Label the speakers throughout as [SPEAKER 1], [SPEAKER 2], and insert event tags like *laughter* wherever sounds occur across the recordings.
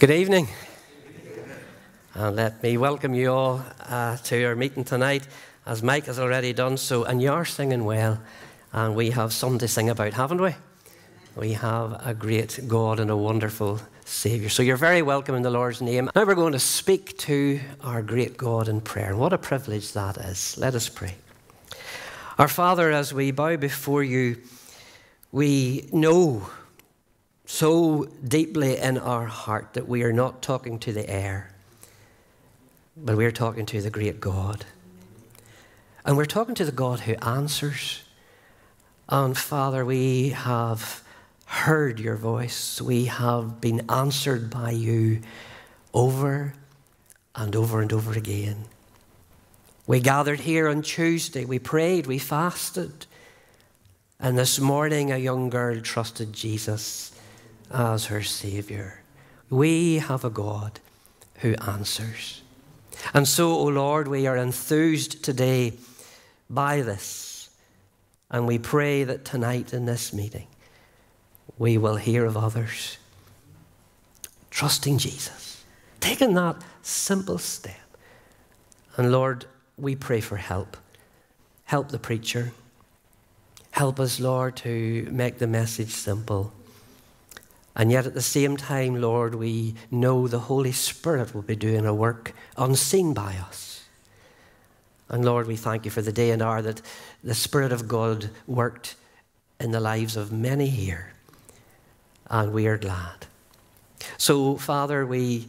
[SPEAKER 1] Good evening. And let me welcome you all uh, to our meeting tonight, as Mike has already done so. And you are singing well, and we have something to sing about, haven't we? We have a great God and a wonderful Saviour. So you're very welcome in the Lord's name. Now we're going to speak to our great God in prayer. And what a privilege that is. Let us pray. Our Father, as we bow before you, we know so deeply in our heart that we are not talking to the air, but we're talking to the great God. And we're talking to the God who answers. And Father, we have heard your voice. We have been answered by you over and over and over again. We gathered here on Tuesday, we prayed, we fasted. And this morning, a young girl trusted Jesus as her Saviour. We have a God who answers. And so, O oh Lord, we are enthused today by this. And we pray that tonight in this meeting, we will hear of others trusting Jesus, taking that simple step. And Lord, we pray for help. Help the preacher. Help us, Lord, to make the message simple. And yet at the same time, Lord, we know the Holy Spirit will be doing a work unseen by us. And Lord, we thank you for the day and hour that the Spirit of God worked in the lives of many here. And we are glad. So, Father, we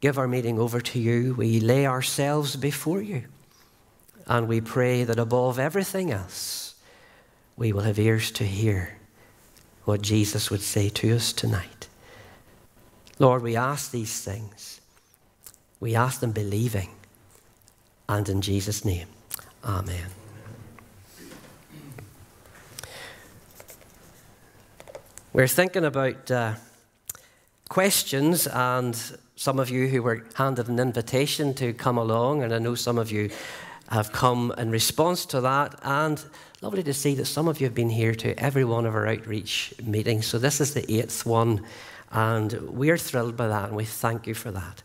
[SPEAKER 1] give our meeting over to you. We lay ourselves before you. And we pray that above everything else, we will have ears to hear what Jesus would say to us tonight. Lord, we ask these things. We ask them believing. And in Jesus' name, Amen. We're thinking about uh, questions, and some of you who were handed an invitation to come along, and I know some of you have come in response to that. And lovely to see that some of you have been here to every one of our outreach meetings. So this is the eighth one, and we're thrilled by that, and we thank you for that.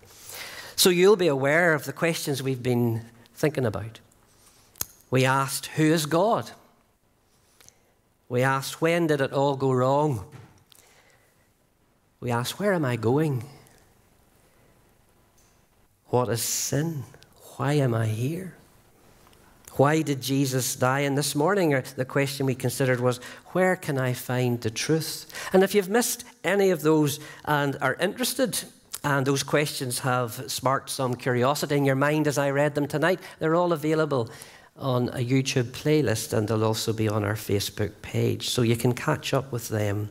[SPEAKER 1] So you'll be aware of the questions we've been thinking about. We asked, Who is God? We asked, When did it all go wrong? We asked, Where am I going? What is sin? Why am I here? Why did Jesus die? And this morning, uh, the question we considered was, Where can I find the truth? And if you've missed any of those and are interested, and those questions have sparked some curiosity in your mind as I read them tonight, they're all available on a YouTube playlist and they'll also be on our Facebook page, so you can catch up with them.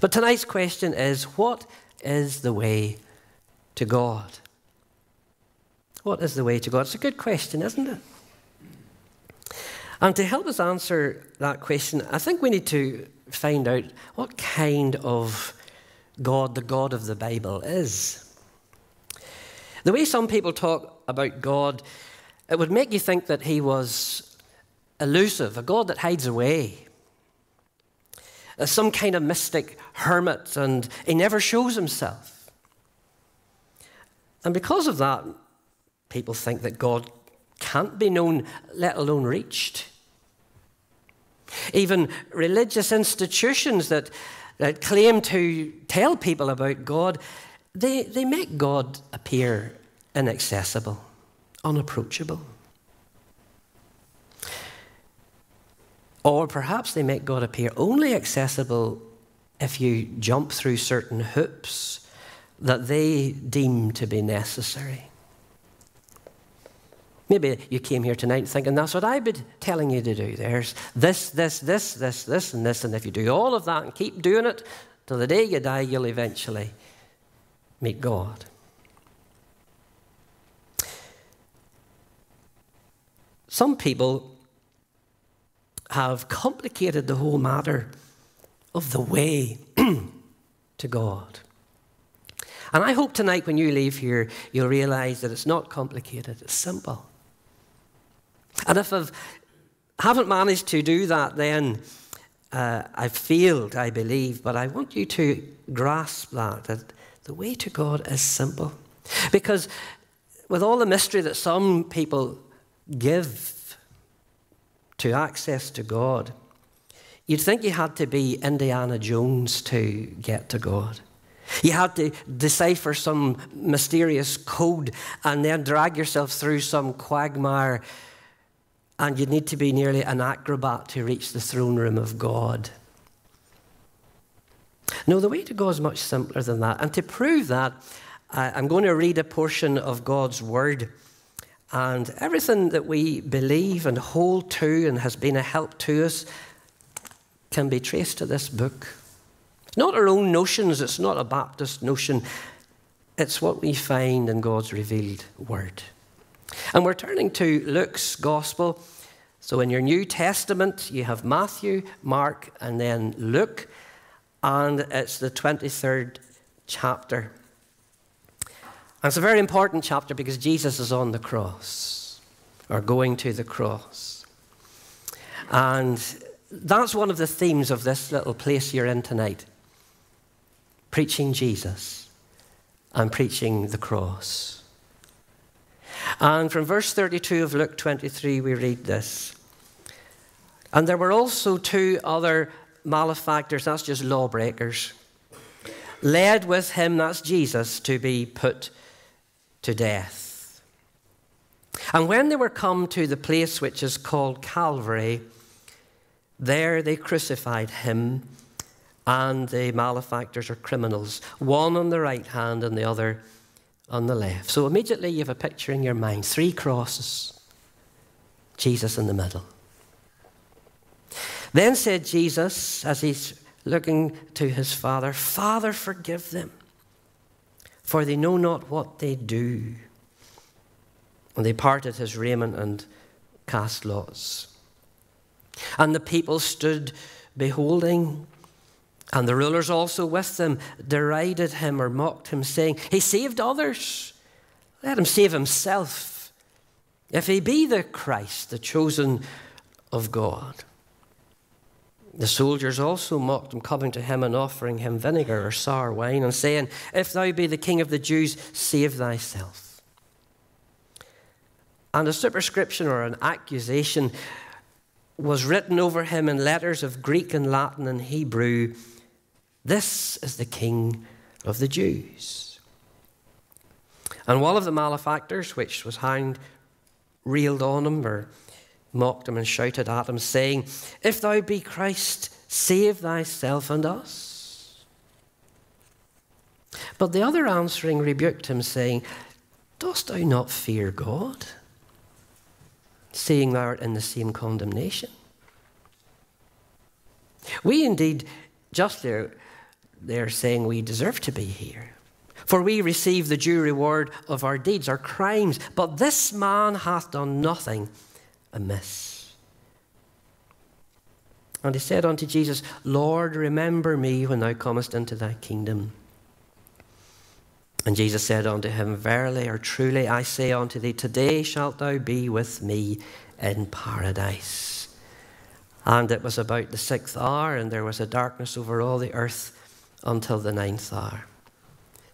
[SPEAKER 1] But tonight's question is What is the way to God? What is the way to God? It's a good question, isn't it? And to help us answer that question, I think we need to find out what kind of God the God of the Bible is. The way some people talk about God, it would make you think that he was elusive, a God that hides away, some kind of mystic hermit, and he never shows himself. And because of that, people think that God can't be known, let alone reached. Even religious institutions that, that claim to tell people about God, they, they make God appear inaccessible, unapproachable. Or perhaps they make God appear only accessible if you jump through certain hoops that they deem to be necessary. Maybe you came here tonight thinking that's what I've been telling you to do. There's this, this, this, this, this, and this. And if you do all of that and keep doing it till the day you die, you'll eventually meet God. Some people have complicated the whole matter of the way *clears throat* to God. And I hope tonight when you leave here, you'll realize that it's not complicated, it's simple. And if I haven't managed to do that, then uh, I've failed, I believe. But I want you to grasp that, that The way to God is simple. Because with all the mystery that some people give to access to God, you'd think you had to be Indiana Jones to get to God. You had to decipher some mysterious code and then drag yourself through some quagmire, and you'd need to be nearly an acrobat to reach the throne room of God. No, the way to go is much simpler than that. And to prove that, I'm going to read a portion of God's Word. And everything that we believe and hold to and has been a help to us can be traced to this book. It's not our own notions, it's not a Baptist notion, it's what we find in God's revealed Word. And we're turning to Luke's Gospel. So in your New Testament, you have Matthew, Mark, and then Luke and it's the 23rd chapter. And it's a very important chapter because Jesus is on the cross, or going to the cross. And that's one of the themes of this little place you're in tonight preaching Jesus and preaching the cross. And from verse 32 of Luke 23, we read this. And there were also two other malefactors, that's just lawbreakers, led with him, that's Jesus, to be put to death. And when they were come to the place which is called Calvary, there they crucified him and the malefactors or criminals, one on the right hand and the other on the left. So immediately you have a picture in your mind three crosses, Jesus in the middle. Then said Jesus, as he's looking to his Father, Father, forgive them, for they know not what they do. And they parted his raiment and cast lots. And the people stood beholding, and the rulers also with them derided him or mocked him, saying, He saved others. Let him save himself. If he be the Christ, the chosen of God. The soldiers also mocked him, coming to him and offering him vinegar or sour wine, and saying, If thou be the king of the Jews, save thyself. And a superscription or an accusation was written over him in letters of Greek and Latin and Hebrew This is the king of the Jews. And one of the malefactors, which was hanged, reeled on him or mocked him and shouted at him, saying, If thou be Christ, save thyself and us. But the other answering rebuked him, saying, Dost thou not fear God, seeing thou art in the same condemnation? We indeed justly they're saying we deserve to be here. For we receive the due reward of our deeds, our crimes. But this man hath done nothing amiss. And he said unto Jesus, Lord, remember me when thou comest into thy kingdom. And Jesus said unto him, Verily or truly I say unto thee, today shalt thou be with me in paradise. And it was about the sixth hour, and there was a darkness over all the earth until the ninth hour.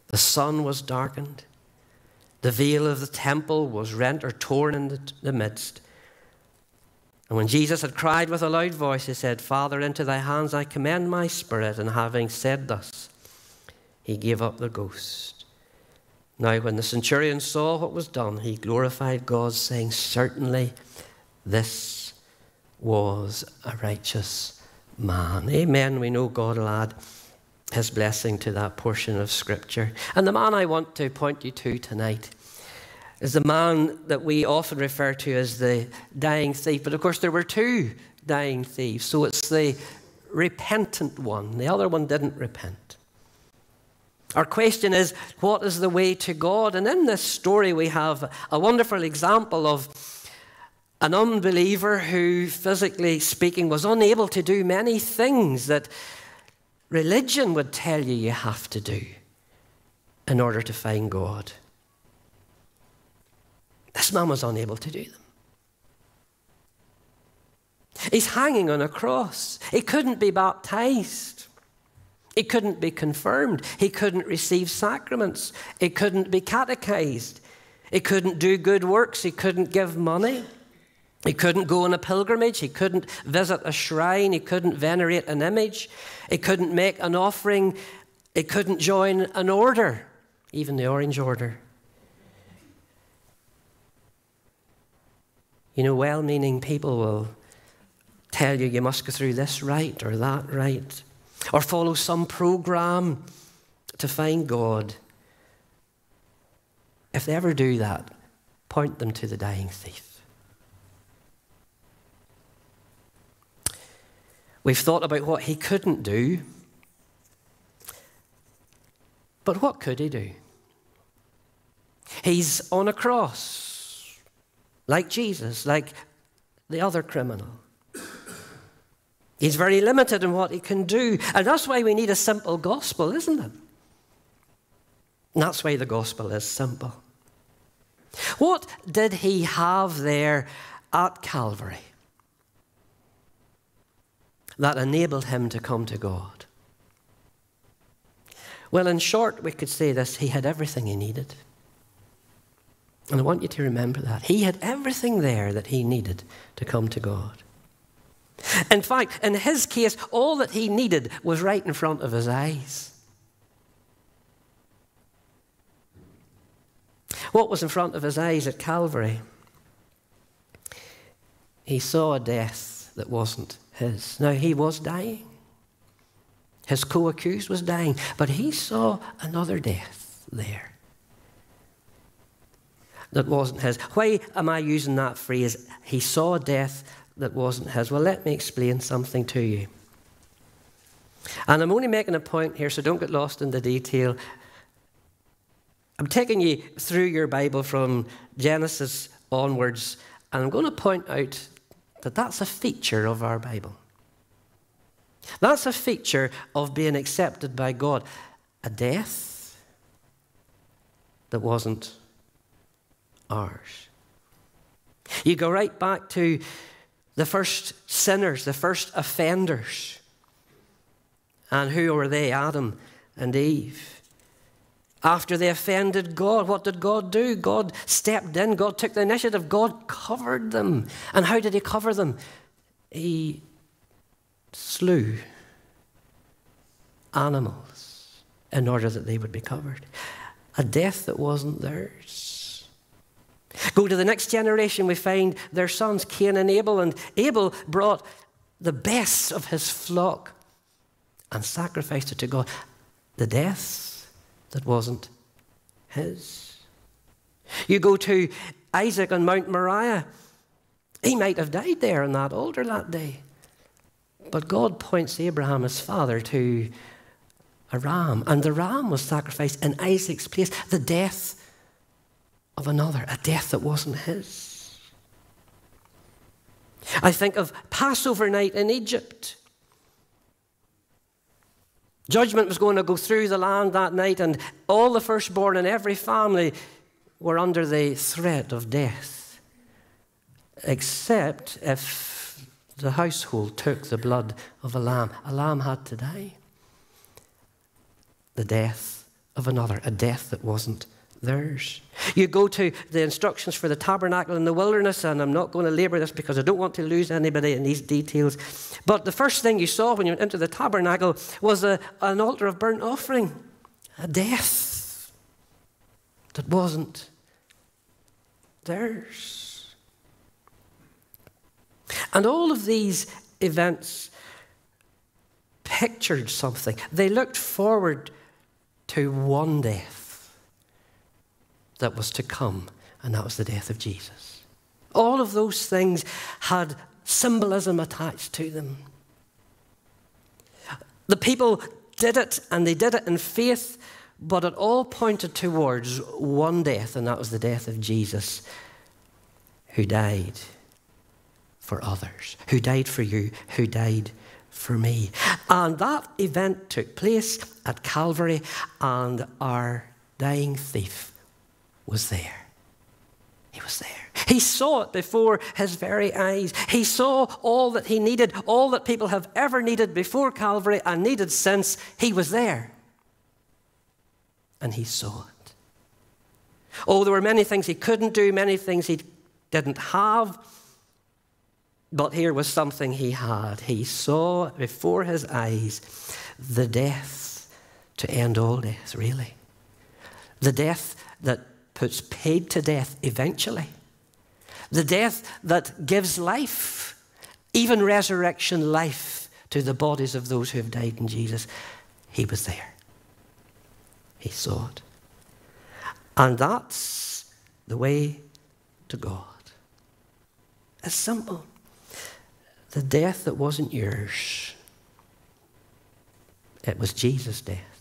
[SPEAKER 1] The sun was darkened, the veil of the temple was rent or torn in the, midst, and when Jesus had cried with a loud voice, he said, Father, into thy hands I commend my spirit. And having said thus, he gave up the ghost. Now, when the centurion saw what was done, he glorified God, saying, Certainly this was a righteous man. Amen. We know God will add his blessing to that portion of Scripture. And the man I want to point you to tonight is the man that we often refer to as the dying thief. But of course, there were two dying thieves. So it's the repentant one. The other one didn't repent. Our question is, what is the way to God? And in this story, we have a wonderful example of an unbeliever who, physically speaking, was unable to do many things that religion would tell you you have to do in order to find God. This man was unable to do them. He's hanging on a cross. He couldn't be baptized. He couldn't be confirmed. He couldn't receive sacraments. He couldn't be catechized. He couldn't do good works. He couldn't give money. He couldn't go on a pilgrimage. He couldn't visit a shrine. He couldn't venerate an image. He couldn't make an offering. He couldn't join an order, even the Orange Order. You know, well meaning people will tell you you must go through this rite or that rite, or follow some program to find God. If they ever do that, point them to the dying thief. We've thought about what he couldn't do. But what could he do? He's on a cross, like Jesus, like the other criminal. He's very limited in what he can do. And that's why we need a simple gospel, isn't it? And that's why the gospel is simple. What did he have there at Calvary? That enabled him to come to God? Well, in short, we could say this he had everything he needed. And I want you to remember that. He had everything there that he needed to come to God. In fact, in his case, all that he needed was right in front of his eyes. What was in front of his eyes at Calvary? He saw a death that wasn't his. Now, he was dying. His co accused was dying, but he saw another death there that wasn't his. Why am I using that phrase? He saw death that wasn't his. Well, let me explain something to you. And I'm only making a point here, so don't get lost in the detail. I'm taking you through your Bible from Genesis onwards, and I'm going to point out that that's a feature of our Bible. That's a feature of being accepted by God. A death that wasn't ours. You go right back to the first sinners, the first offenders. And who were they? Adam and Eve. After they offended God, what did God do? God stepped in, God took the initiative, God covered them. And how did He cover them? He slew animals in order that they would be covered. A death that wasn't theirs. Go to the next generation, we find their sons, Cain and Abel, and Abel brought the best of his flock and sacrificed it to God. The death that wasn't his. You go to Isaac on Mount Moriah. He might have died there on that altar that day. But God points Abraham, his father, to a ram. And the ram was sacrificed in Isaac's place, the death of another, a death that wasn't his. I think of Passover night in Egypt. Judgment was going to go through the land that night, and all the firstborn in every family were under the threat of death, except if the household took the blood of a lamb. A lamb had to die. The death of another, a death that wasn't theirs. You go to the instructions for the tabernacle in the wilderness, and I'm not going to labor this because I don't want to lose anybody in these details. But the first thing you saw when you went into the tabernacle was a, an altar of burnt offering, a death that wasn't theirs. And all of these events pictured something. They looked forward to one death that was to come, and that was the death of Jesus. All of those things had symbolism attached to them. The people did it, and they did it in faith, but it all pointed towards one death, and that was the death of Jesus, who died for others, who died for you, who died for me. And that event took place at Calvary, and our dying thief was there. He was there. He saw it before his very eyes. He saw all that he needed, all that people have ever needed before Calvary and needed since. He was there. And he saw it. Oh, there were many things he couldn't do, many things he didn't have. But here was something he had. He saw before his eyes the death to end all death, really. The death that puts paid to death eventually. The death that gives life, even resurrection life, to the bodies of those who have died in Jesus. He was there. He saw it. And that's the way to God. It's simple. The death that wasn't yours, it was Jesus' death.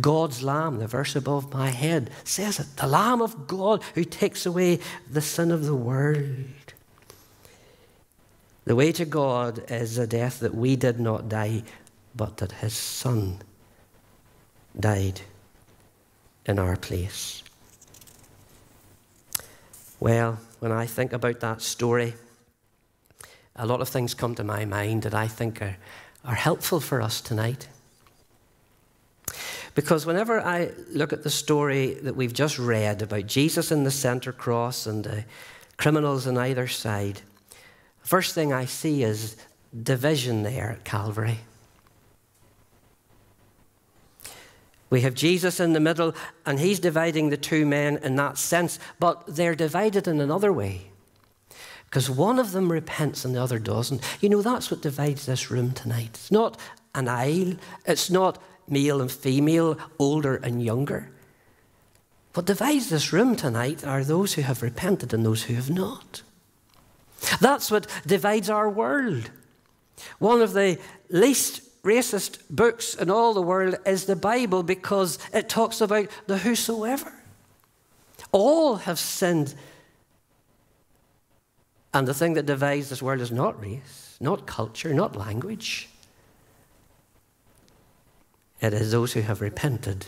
[SPEAKER 1] God's Lamb, the verse above my head says it the Lamb of God who takes away the sin of the world. The way to God is a death that we did not die, but that His Son died in our place. Well, when I think about that story, a lot of things come to my mind that I think are, are helpful for us tonight. Because whenever I look at the story that we've just read about Jesus in the center cross and the criminals on either side, first thing I see is division there at Calvary. We have Jesus in the middle, and he's dividing the two men in that sense, but they're divided in another way. Because one of them repents and the other doesn't. You know, that's what divides this room tonight. It's not an aisle, it's not male and female, older and younger. What divides this room tonight are those who have repented and those who have not. That's what divides our world. One of the least racist books in all the world is the Bible because it talks about the whosoever. All have sinned. And the thing that divides this world is not race, not culture, not language. It is those who have repented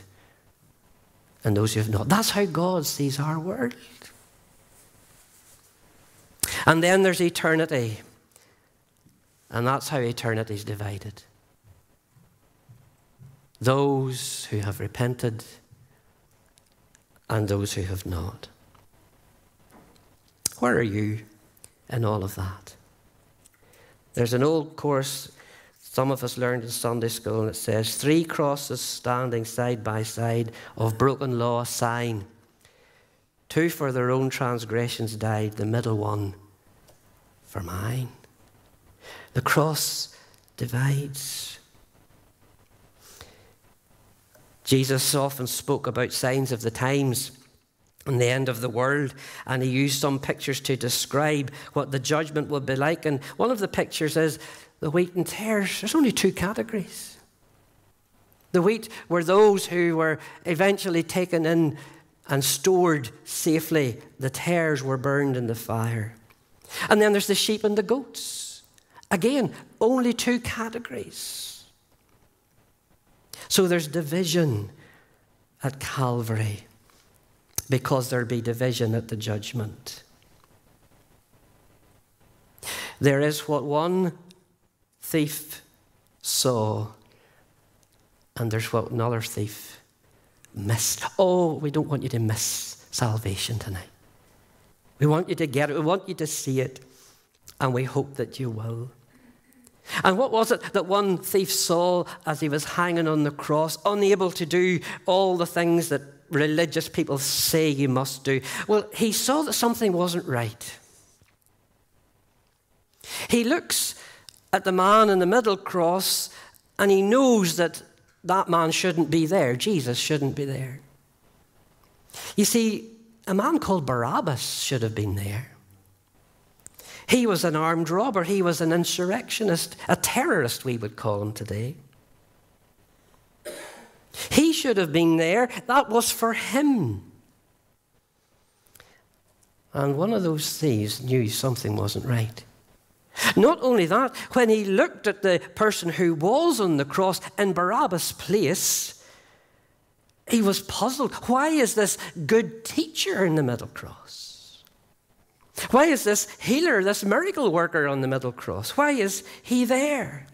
[SPEAKER 1] and those who have not. That's how God sees our world. And then there's eternity. And that's how eternity is divided. Those who have repented and those who have not. Where are you in all of that? There's an old course some of us learned in Sunday school, and it says, Three crosses standing side by side of broken law sign. Two for their own transgressions died, the middle one for mine. The cross divides. Jesus often spoke about signs of the times and the end of the world, and he used some pictures to describe what the judgment would be like. And one of the pictures is the wheat and tares, there's only two categories. The wheat were those who were eventually taken in and stored safely. The tares were burned in the fire. And then there's the sheep and the goats. Again, only two categories. So there's division at Calvary because there'll be division at the judgment. There is what one thief saw, and there's what another thief missed. Oh, we don't want you to miss salvation tonight. We want you to get it, we want you to see it, and we hope that you will. And what was it that one thief saw as he was hanging on the cross, unable to do all the things that religious people say you must do? Well, he saw that something wasn't right. He looks at the man in the middle cross and he knows that that man shouldn't be there. Jesus shouldn't be there. You see, a man called Barabbas should have been there. He was an armed robber, he was an insurrectionist, a terrorist, we would call him today. He should have been there. That was for him. And one of those thieves knew something wasn't right. Not only that, when he looked at the person who was on the cross in Barabbas' place, he was puzzled. Why is this good teacher in the middle cross? Why is this healer, this miracle worker on the middle cross? Why is he there?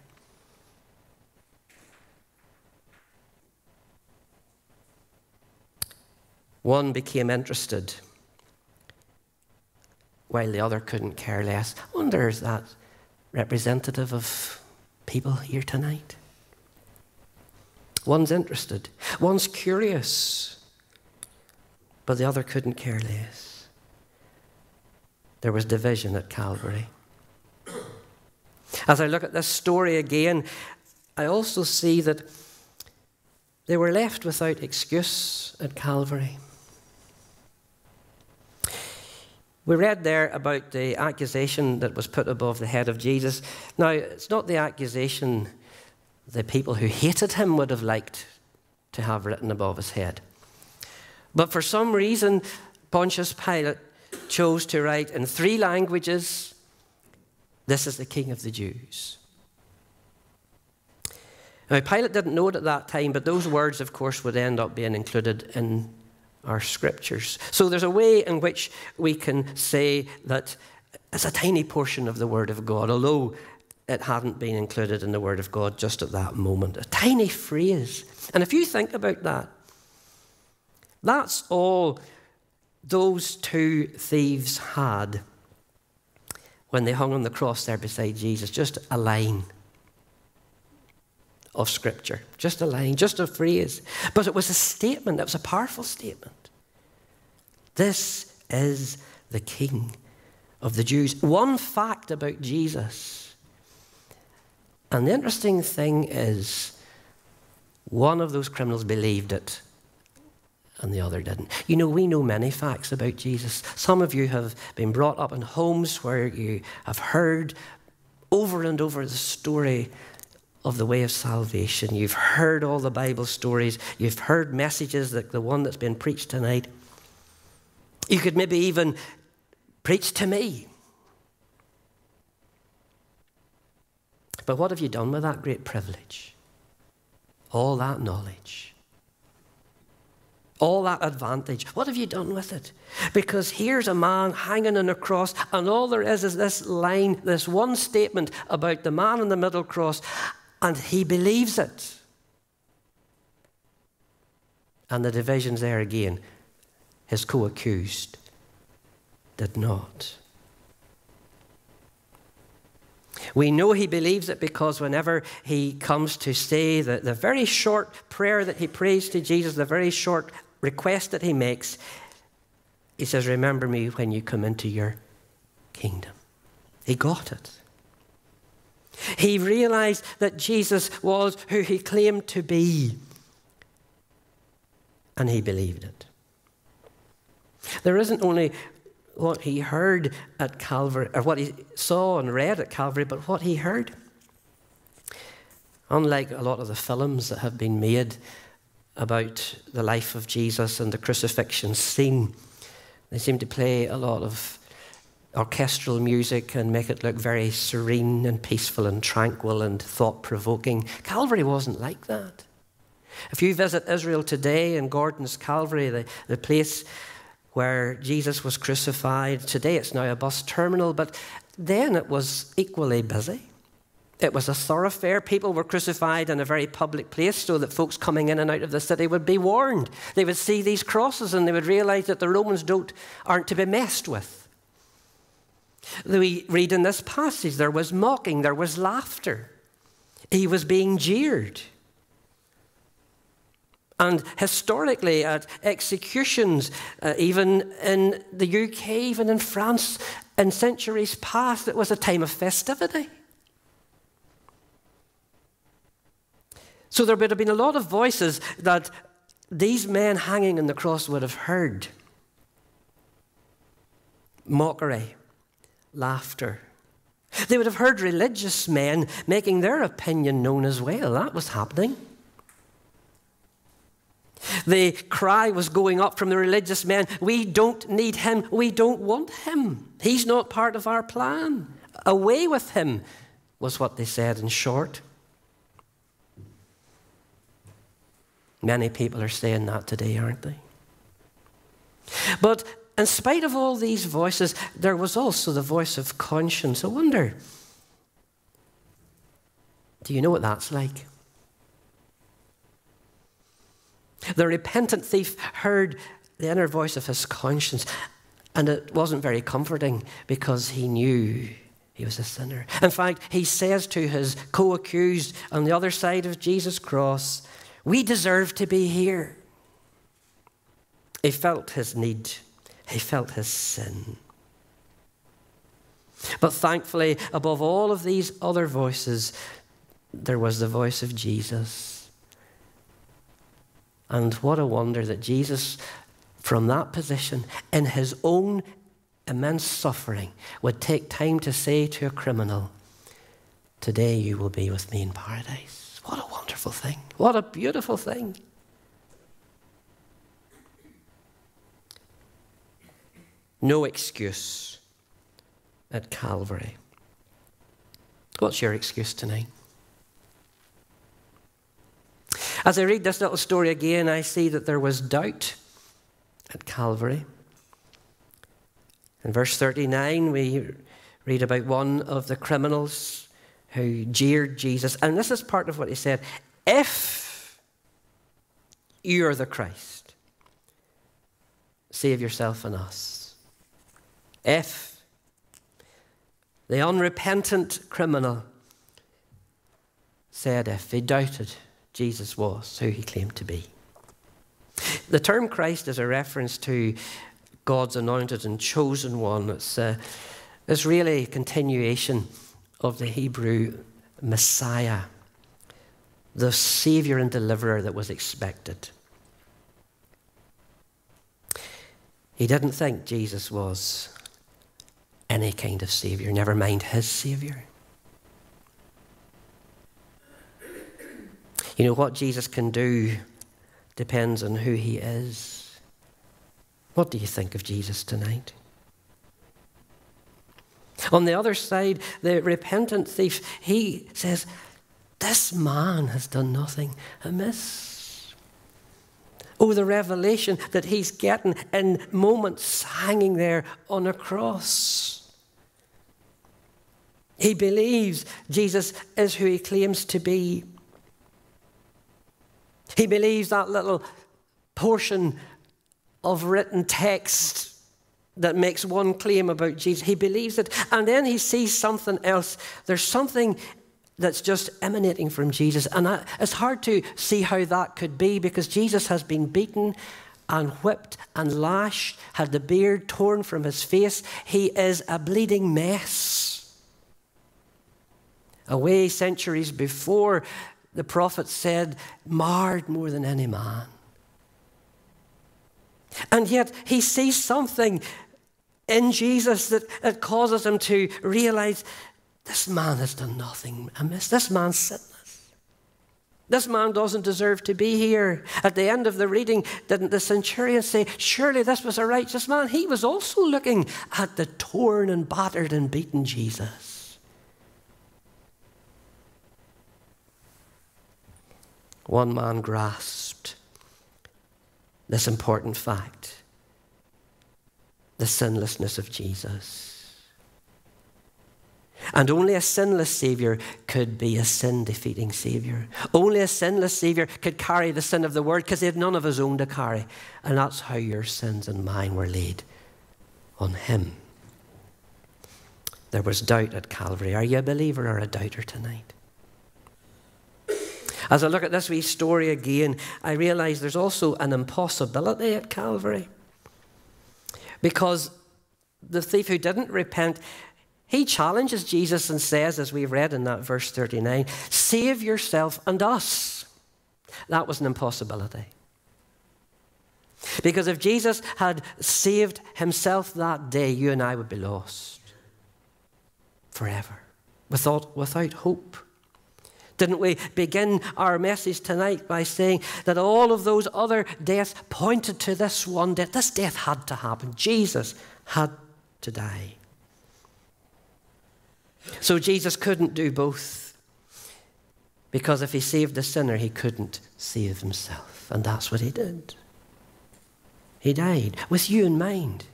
[SPEAKER 1] One became interested while the other couldn't care less. Wonder is that representative of people here tonight? One's interested, one's curious, but the other couldn't care less. There was division at Calvary. As I look at this story again, I also see that they were left without excuse at Calvary. We read there about the accusation that was put above the head of Jesus. Now, it's not the accusation the people who hated him would have liked to have written above his head. But for some reason, Pontius Pilate chose to write in three languages This is the King of the Jews. Now, Pilate didn't know it at that time, but those words, of course, would end up being included in our scriptures. So there's a way in which we can say that it's a tiny portion of the Word of God, although it hadn't been included in the Word of God just at that moment. A tiny phrase. And if you think about that, that's all those two thieves had when they hung on the cross there beside Jesus. Just a line of Scripture. Just a line, just a phrase. But it was a statement, it was a powerful statement. This is the King of the Jews. One fact about Jesus. And the interesting thing is, one of those criminals believed it and the other didn't. You know, we know many facts about Jesus. Some of you have been brought up in homes where you have heard over and over the story of the way of salvation. You've heard all the Bible stories. You've heard messages like the one that's been preached tonight. You could maybe even preach to me. But what have you done with that great privilege? All that knowledge. All that advantage. What have you done with it? Because here's a man hanging on a cross, and all there is is this line, this one statement about the man on the middle cross, and he believes it. And the division's there again. His co accused did not. We know he believes it because whenever he comes to say the, the very short prayer that he prays to Jesus, the very short request that he makes, he says, Remember me when you come into your kingdom. He got it. He realized that Jesus was who he claimed to be, and he believed it. There isn't only what he heard at Calvary, or what he saw and read at Calvary, but what he heard. Unlike a lot of the films that have been made about the life of Jesus and the crucifixion scene, they seem to play a lot of orchestral music and make it look very serene and peaceful and tranquil and thought provoking. Calvary wasn't like that. If you visit Israel today in Gordon's Calvary, the, the place where Jesus was crucified, today it's now a bus terminal, but then it was equally busy. It was a thoroughfare. People were crucified in a very public place so that folks coming in and out of the city would be warned. They would see these crosses and they would realize that the Romans don't, aren't to be messed with. We read in this passage there was mocking, there was laughter. He was being jeered. And historically, at executions, uh, even in the UK, even in France, in centuries past, it was a time of festivity. So there would have been a lot of voices that these men hanging on the cross would have heard mockery, laughter. They would have heard religious men making their opinion known as well. That was happening. The cry was going up from the religious men We don't need him. We don't want him. He's not part of our plan. Away with him, was what they said in short. Many people are saying that today, aren't they? But in spite of all these voices, there was also the voice of conscience. I wonder, do you know what that's like? The repentant thief heard the inner voice of his conscience, and it wasn't very comforting because he knew he was a sinner. In fact, he says to his co accused on the other side of Jesus' cross, We deserve to be here. He felt his need, he felt his sin. But thankfully, above all of these other voices, there was the voice of Jesus. And what a wonder that Jesus, from that position, in his own immense suffering, would take time to say to a criminal, Today you will be with me in paradise. What a wonderful thing. What a beautiful thing. No excuse at Calvary. What's your excuse tonight? As I read this little story again, I see that there was doubt at Calvary. In verse 39, we read about one of the criminals who jeered Jesus. And this is part of what he said If you're the Christ, save yourself and us. If the unrepentant criminal said, if he doubted Jesus was who he claimed to be. The term Christ is a reference to God's anointed and chosen one. It's, uh, it's really a continuation of the Hebrew Messiah, the Savior and deliverer that was expected. He didn't think Jesus was any kind of Savior, never mind his Savior. You know, what Jesus can do depends on who he is. What do you think of Jesus tonight? On the other side, the repentant thief, he says, This man has done nothing amiss. Oh, the revelation that he's getting in moments hanging there on a cross. He believes Jesus is who he claims to be. He believes that little portion of written text that makes one claim about Jesus. He believes it. And then he sees something else. There's something that's just emanating from Jesus. And I, it's hard to see how that could be because Jesus has been beaten and whipped and lashed, had the beard torn from his face. He is a bleeding mess. Away centuries before, the prophet said, marred more than any man. And yet he sees something in Jesus that, that causes him to realize this man has done nothing amiss. This man's sinless. This man doesn't deserve to be here. At the end of the reading, didn't the centurion say, Surely this was a righteous man? He was also looking at the torn and battered and beaten Jesus. One man grasped this important fact the sinlessness of Jesus. And only a sinless Savior could be a sin defeating Savior. Only a sinless Savior could carry the sin of the world because he had none of his own to carry. And that's how your sins and mine were laid on him. There was doubt at Calvary. Are you a believer or a doubter tonight? As I look at this wee story again, I realize there's also an impossibility at Calvary. Because the thief who didn't repent, he challenges Jesus and says, as we've read in that verse 39, save yourself and us. That was an impossibility. Because if Jesus had saved himself that day, you and I would be lost forever, without, without hope. Didn't we begin our message tonight by saying that all of those other deaths pointed to this one death? This death had to happen. Jesus had to die. So Jesus couldn't do both. Because if he saved the sinner, he couldn't save himself. And that's what he did. He died with you in mind.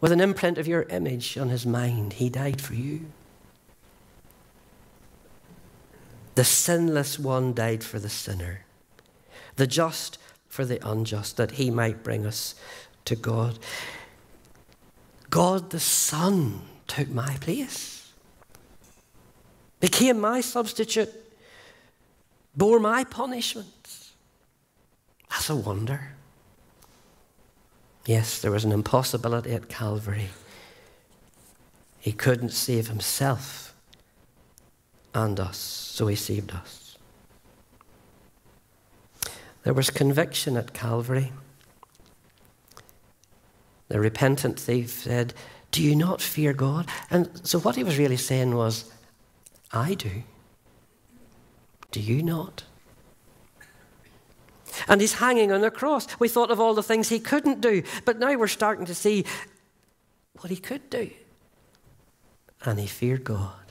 [SPEAKER 1] with an imprint of your image on his mind. He died for you. The sinless one died for the sinner, the just for the unjust, that he might bring us to God. God the Son took my place, became my substitute, bore my punishments. That's a wonder. Yes, there was an impossibility at Calvary. He couldn't save himself and us, so he saved us. There was conviction at Calvary. The repentant thief said, Do you not fear God? And so what he was really saying was, I do. Do you not? And he's hanging on a cross. We thought of all the things he couldn't do, but now we're starting to see what he could do. And he feared God.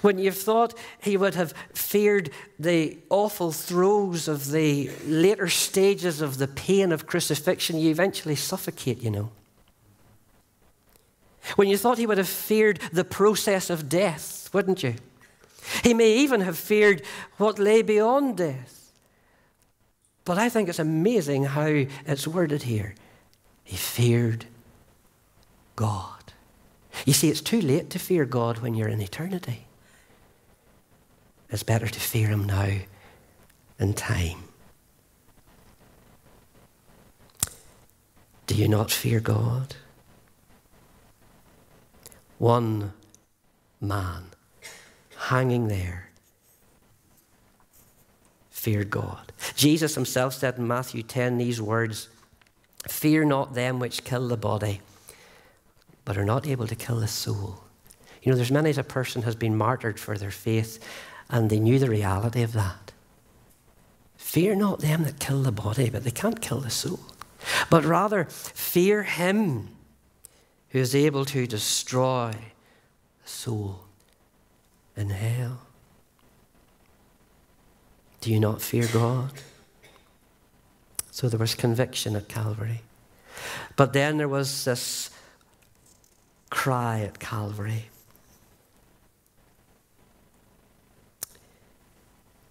[SPEAKER 1] When you've thought he would have feared the awful throes of the later stages of the pain of crucifixion, you eventually suffocate, you know. When you thought he would have feared the process of death, wouldn't you? He may even have feared what lay beyond death. But I think it's amazing how it's worded here. He feared God. You see, it's too late to fear God when you're in eternity. It's better to fear Him now in time. Do you not fear God? One man hanging there feared God. Jesus himself said in Matthew 10 these words Fear not them which kill the body, but are not able to kill the soul. You know, there's many as a person has been martyred for their faith, and they knew the reality of that. Fear not them that kill the body, but they can't kill the soul. But rather, fear him who is able to destroy the soul in hell. Do you not fear God? So there was conviction at Calvary. But then there was this cry at Calvary.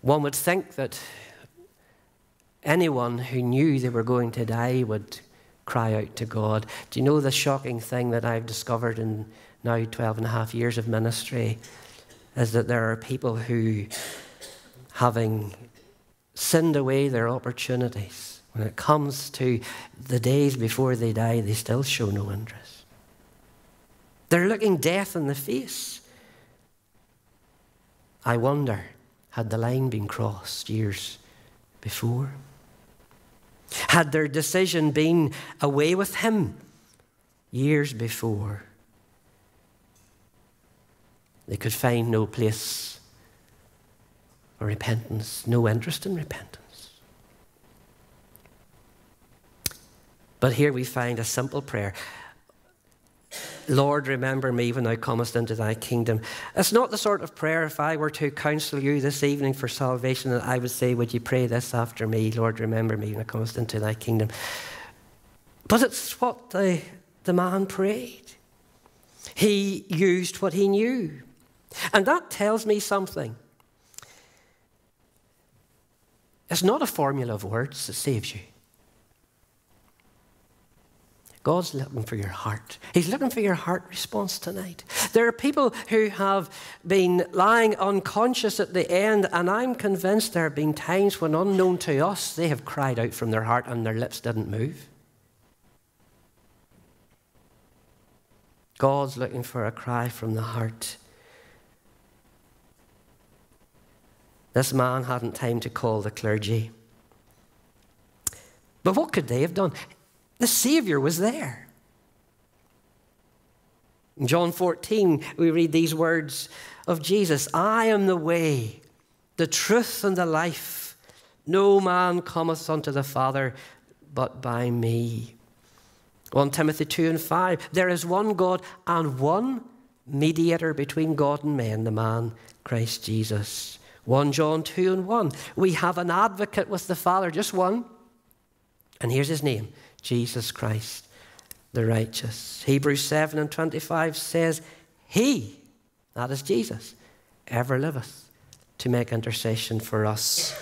[SPEAKER 1] One would think that anyone who knew they were going to die would cry out to God. Do you know the shocking thing that I've discovered in now 12 and a half years of ministry? Is that there are people who having sinned away their opportunities, when it comes to the days before they die, they still show no interest. They're looking death in the face. I wonder, had the line been crossed years before? Had their decision been away with him years before? They could find no place for repentance, no interest in repentance. But here we find a simple prayer. Lord, remember me when thou comest into thy kingdom. It's not the sort of prayer, if I were to counsel you this evening for salvation, that I would say, Would you pray this after me? Lord, remember me when thou comest into thy kingdom. But it's what the, the man prayed. He used what he knew. And that tells me something. It's not a formula of words that saves you. God's looking for your heart. He's looking for your heart response tonight. There are people who have been lying unconscious at the end, and I'm convinced there have been times when, unknown to us, they have cried out from their heart and their lips didn't move. God's looking for a cry from the heart. This man hadn't time to call the clergy. But what could they have done? The Savior was there. In John 14, we read these words of Jesus I am the way, the truth, and the life. No man cometh unto the Father but by me. 1 Timothy 2 and 5 There is one God and one mediator between God and men, the man Christ Jesus 1 John 2 and 1. We have an advocate with the Father, just one. And here's his name Jesus Christ, the righteous. Hebrews 7 and 25 says, He, that is Jesus, ever liveth to make intercession for us.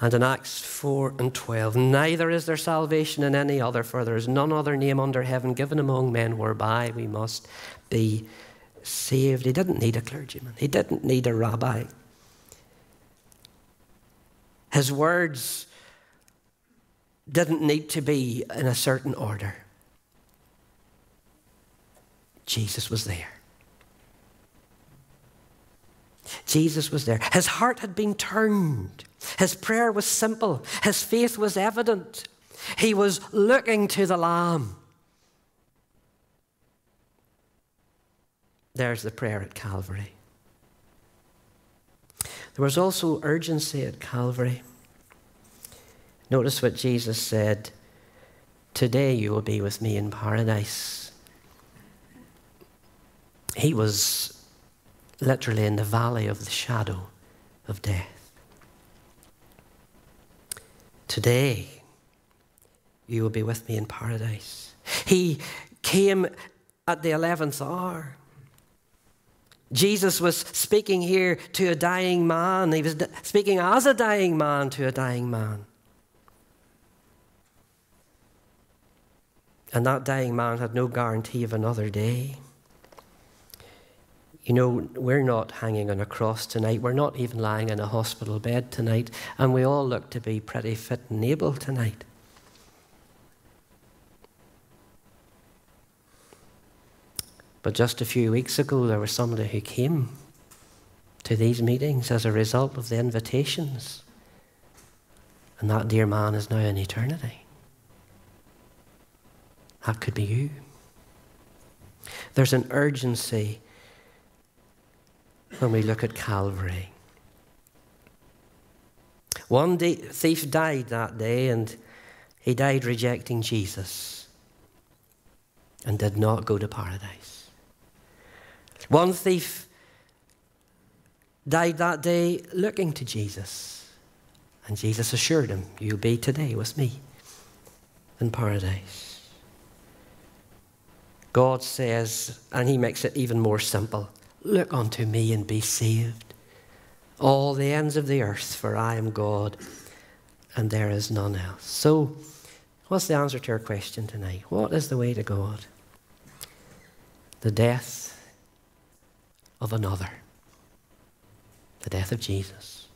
[SPEAKER 1] And in Acts 4 and 12, neither is there salvation in any other, for there is none other name under heaven given among men whereby we must be saved. He didn't need a clergyman, he didn't need a rabbi. His words didn't need to be in a certain order. Jesus was there. Jesus was there. His heart had been turned. His prayer was simple. His faith was evident. He was looking to the Lamb. There's the prayer at Calvary. There was also urgency at Calvary. Notice what Jesus said Today you will be with me in paradise. He was literally in the valley of the shadow of death. Today, you will be with me in paradise. He came at the 11th hour. Jesus was speaking here to a dying man. He was speaking as a dying man to a dying man. And that dying man had no guarantee of another day. You know, we're not hanging on a cross tonight. We're not even lying in a hospital bed tonight. And we all look to be pretty fit and able tonight. But just a few weeks ago, there was somebody who came to these meetings as a result of the invitations. And that dear man is now in eternity. That could be you. There's an urgency when we look at Calvary. One day, thief died that day, and he died rejecting Jesus and did not go to paradise. One thief died that day looking to Jesus, and Jesus assured him, You'll be today with me in paradise. God says, and He makes it even more simple Look unto me and be saved, all the ends of the earth, for I am God and there is none else. So, what's the answer to our question tonight? What is the way to God? The death of another, the death of Jesus.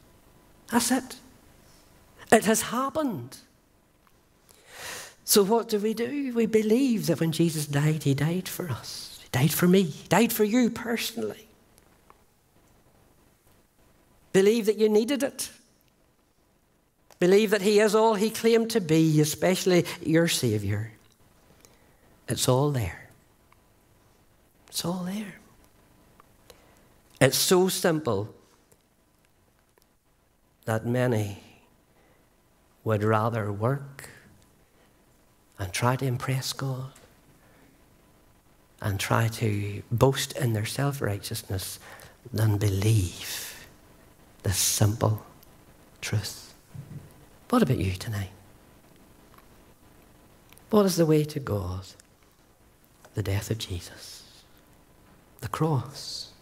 [SPEAKER 1] That's it. It has happened. So, what do we do? We believe that when Jesus died, he died for us. He died for me, He died for you personally. Believe that you needed it. Believe that He is all He claimed to be, especially your Saviour. It's all there. It's all there. It's so simple that many would rather work and try to impress God and try to boast in their self righteousness than believe the simple truth. What about you tonight? What is the way to God? The death of Jesus, the cross.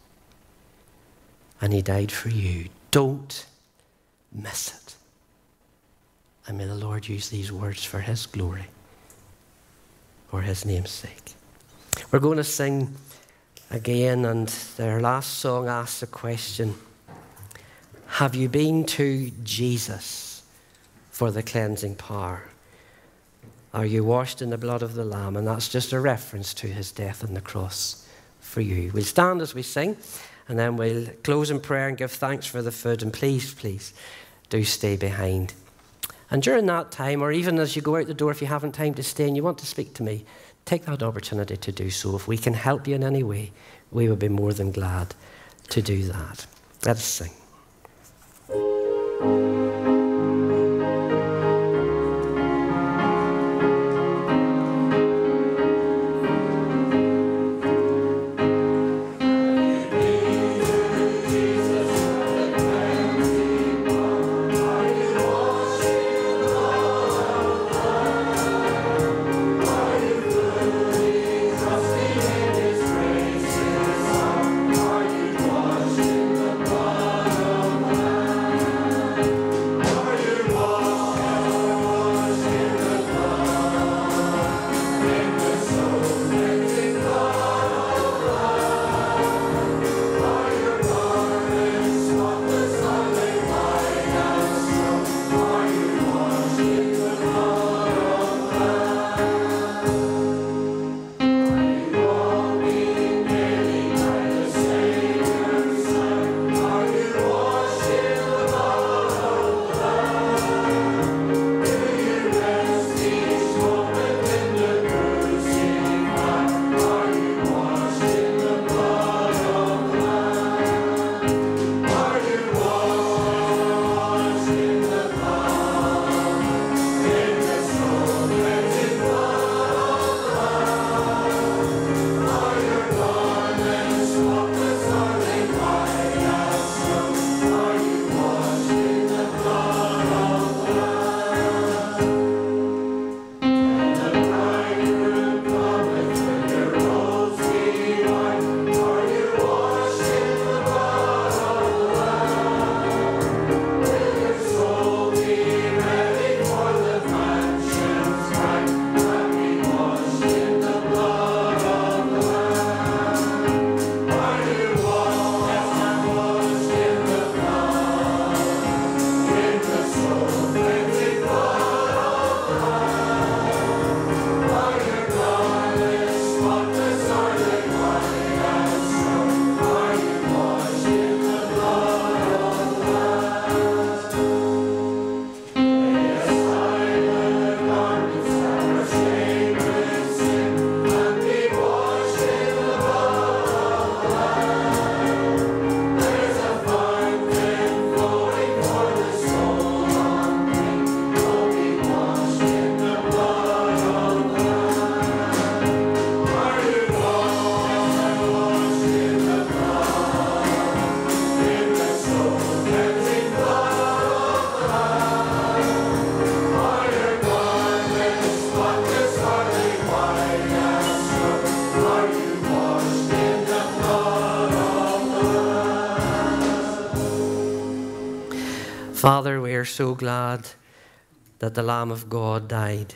[SPEAKER 1] And He died for you. Don't miss it. And may the Lord use these words for His glory, for His name's sake. We're going to sing again, and their last song asks the question Have you been to Jesus for the cleansing power? Are you washed in the blood of the Lamb? And that's just a reference to his death on the cross for you. We'll stand as we sing, and then we'll close in prayer and give thanks for the food. And please, please, do stay behind. And during that time, or even as you go out the door, if you haven't time to stay and you want to speak to me, take that opportunity to do so. If we can help you in any way, we would be more than glad to do that. Let's sing. So glad that the Lamb of God died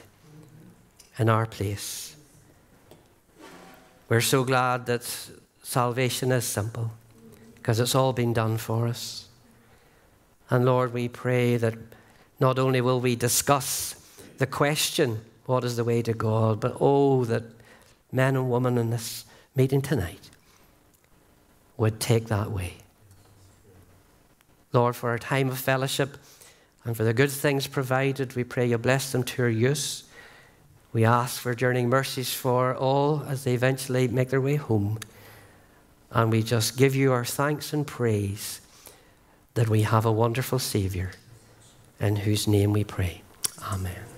[SPEAKER 1] in our place. We're so glad that salvation is simple because it's all been done for us. And Lord, we pray that not only will we discuss the question, what is the way to God, but oh, that men and women in this meeting tonight would take that way. Lord, for our time of fellowship and for the good things provided, we pray you bless them to your use. We ask for journeying mercies for all as they eventually make their way home. And we just give you our thanks and praise that we have a wonderful Savior in whose name we pray. Amen.